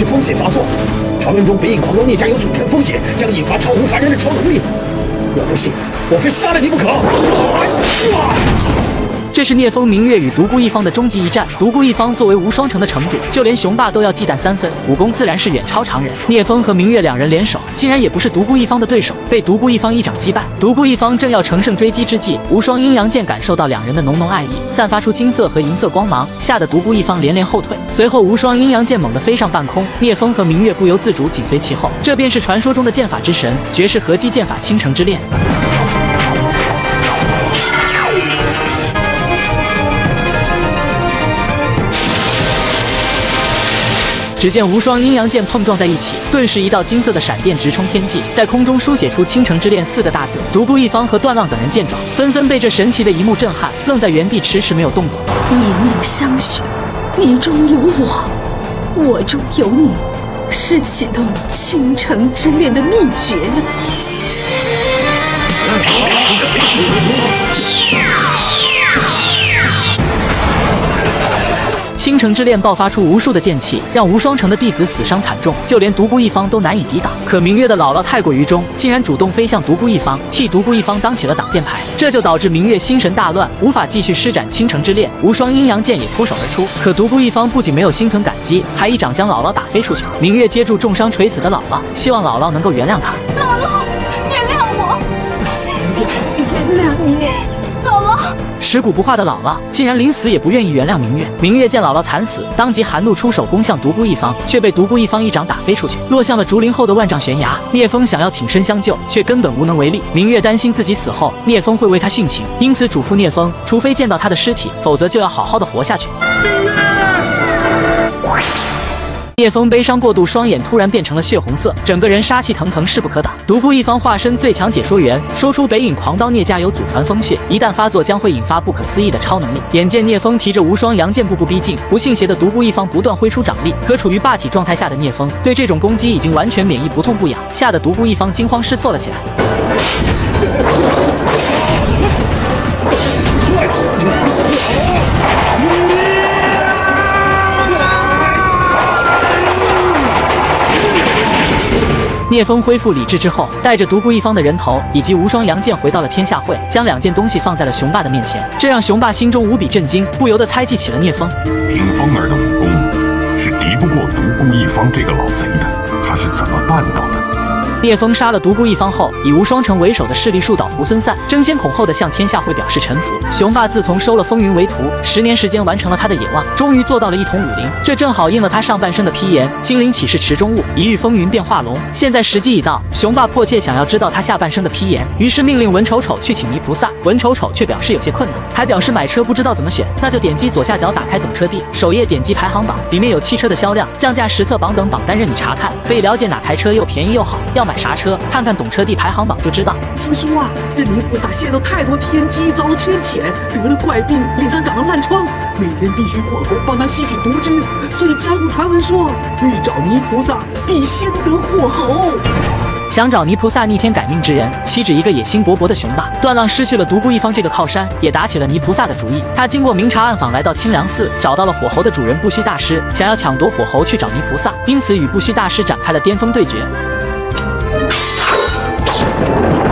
是风险发作。传闻中北影狂龙聂家有祖传风险，将引发超乎凡人的超能力。我不信，我非杀了你不可！这是聂风明月与独孤一方的终极一战。独孤一方作为无双城的城主，就连雄霸都要忌惮三分，武功自然是远超常人。聂风和明月两人联手，竟然也不是独孤一方的对手，被独孤一方一掌击败。独孤一方正要乘胜追击之际，无双阴阳剑感受到两人的浓浓爱意，散发出金色和银色光芒，吓得独孤一方连连后退。随后，无双阴阳剑猛地飞上半空，聂风和明月不由自主紧随其后。这便是传说中的剑法之神——绝世合击剑法倾城之恋。只见无双阴阳剑碰撞在一起，顿时一道金色的闪电直冲天际，在空中书写出“倾城之恋”四个大字。独孤一方和段浪等人见状，纷纷被这神奇的一幕震撼，愣在原地迟迟没有动作。以命相许，你中有我，我中有你，是启动倾城之恋的秘诀呢倾城之恋爆发出无数的剑气，让无双城的弟子死伤惨重，就连独孤一方都难以抵挡。可明月的姥姥太过于忠，竟然主动飞向独孤一方，替独孤一方当起了挡箭牌，这就导致明月心神大乱，无法继续施展倾城之恋。无双阴阳剑也脱手而出，可独孤一方不仅没有心存感激，还一掌将姥姥打飞出去。明月接住重伤垂死的姥姥，希望姥姥能够原谅他。姥姥，原谅我，我死也原谅你。姥姥尸骨不化的姥姥竟然临死也不愿意原谅明月。明月见姥姥惨死，当即含怒出手攻向独孤一方，却被独孤一方一掌打飞出去，落向了竹林后的万丈悬崖。聂风想要挺身相救，却根本无能为力。明月担心自己死后聂风会为他殉情，因此嘱咐聂风，除非见到他的尸体，否则就要好好的活下去。聂风悲伤过度，双眼突然变成了血红色，整个人杀气腾腾，势不可挡。独孤一方化身最强解说员，说出北影狂刀聂家有祖传风血，一旦发作将会引发不可思议的超能力。眼见聂风提着无双阳剑步步逼近，不信邪的独孤一方不断挥出掌力，可处于霸体状态下的聂风对这种攻击已经完全免疫，不痛不痒，吓得独孤一方惊慌失措了起来。聂风恢复理智之后，带着独孤一方的人头以及无双阳剑回到了天下会，将两件东西放在了雄霸的面前，这让雄霸心中无比震惊，不由得猜忌起了聂风。听风儿的武功是敌不过独孤一方这个老贼的，他是怎么办到的？聂风杀了独孤一方后，以无双城为首的势力树倒猢狲散，争先恐后的向天下会表示臣服。雄霸自从收了风云为徒，十年时间完成了他的野望，终于做到了一统武林。这正好应了他上半生的批言：金陵岂是池中物，一遇风云变化龙。现在时机已到，雄霸迫切想要知道他下半生的批言，于是命令文丑丑去请泥菩萨。文丑丑却表示有些困难，还表示买车不知道怎么选，那就点击左下角打开懂车帝首页，点击排行榜，里面有汽车的销量、降价实测榜等榜单任你查看，可以了解哪台车又便宜又好。要买啥车？看看懂车帝排行榜就知道。听说啊，这泥菩萨泄了太多天机，遭了天谴，得了怪病，脸上长了烂疮，每天必须火候帮他吸取毒汁，所以江湖传闻说，欲找泥菩萨，必先得火候。想找泥菩萨逆天改命之人，岂止一个野心勃勃的雄霸？段浪失去了独孤一方这个靠山，也打起了泥菩萨的主意。他经过明察暗访，来到清凉寺，找到了火候的主人不虚大师，想要抢夺火候去找泥菩萨，因此与不虚大师展开了巅峰对决。Thank you.